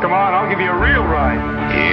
Come on, I'll give you a real ride.